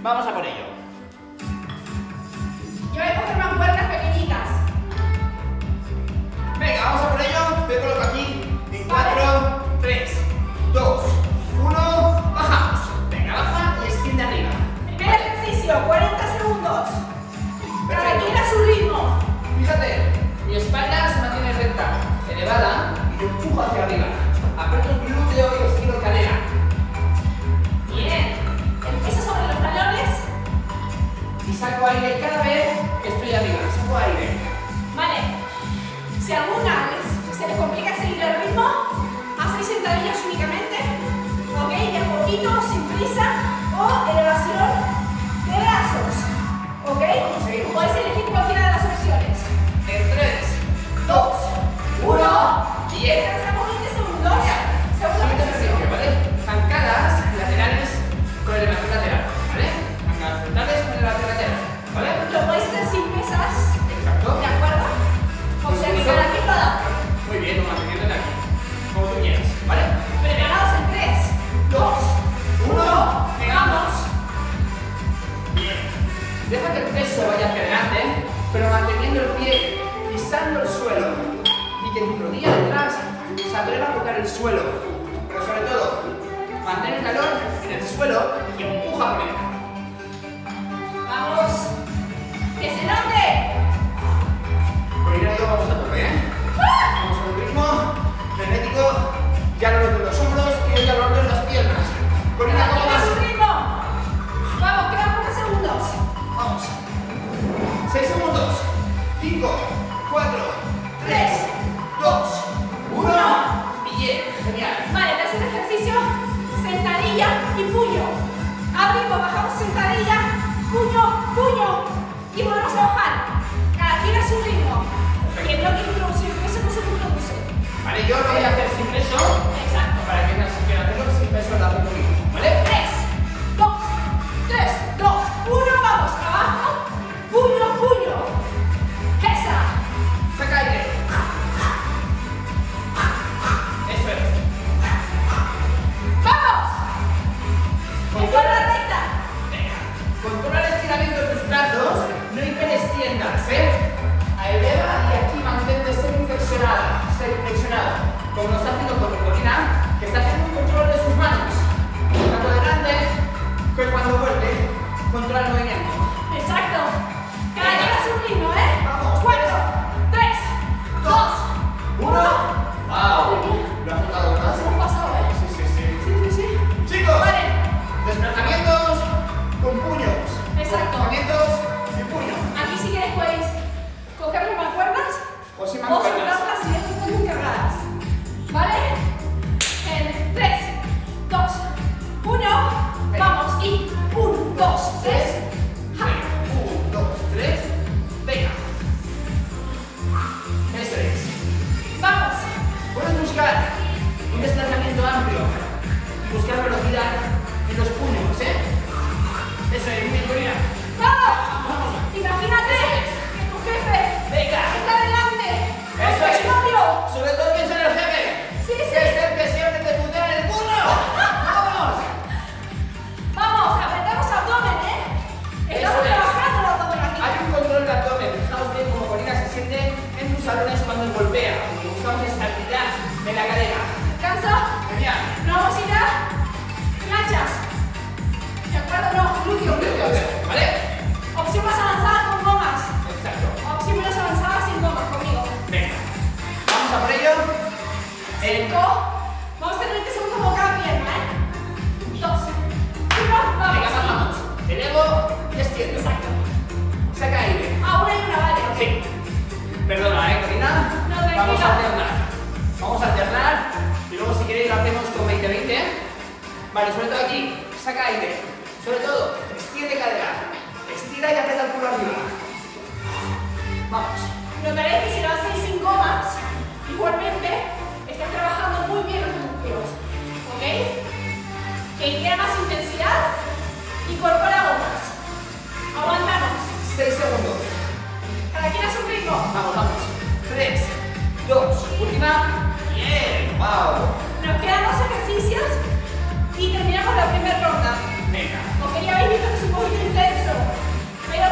Vamos a por ello. Yo voy a coger unas puertas pequeñitas. Venga, vamos a por ello. Te coloco aquí. En 4, 3, 2, 1. Bajamos. Venga, baja y extiende arriba. Primer ejercicio, 40 segundos. Cada su ritmo. Fíjate, mi espalda se mantiene recta, elevada y yo empujo hacia arriba. Aprieto el glúteo saco aire cada vez que estoy arriba, saco aire. Vale, si a alguna se les complica seguir el ritmo, hacéis sentadillas únicamente, ok, de a poquito, sin prisa, o elevación. vamos a alternar. Vamos a alternar y luego si queréis lo hacemos con 20-20. ¿eh? Vale, sobre todo aquí, saca aire. Sobre todo, extiende cadera. Estira y aprieta el culo arriba. Vamos. Notaréis que si lo hacéis sin comas, igualmente estás trabajando muy bien los músculos. ¿Ok? Que quiera más intensidad, incorporamos más. Aguantamos. 6 segundos. Cada quien a su ritmo. Vamos, vamos. 3 dos, última. Bien, wow. Nos quedan dos ejercicios y terminamos la primera ronda. Venga. Porque ya habéis visto que es un poquito intenso, pero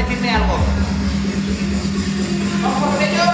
Bien, mal, decidme algo. ¿Vamos por ello?